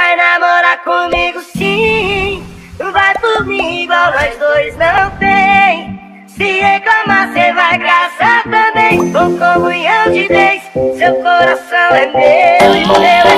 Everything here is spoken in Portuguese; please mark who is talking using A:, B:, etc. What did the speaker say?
A: Vai namorar comigo sim. Vai por mim igual nós dois não tem. Se reclamar cê vai graçar também. Com comunhão de Deus Seu coração é meu. E meu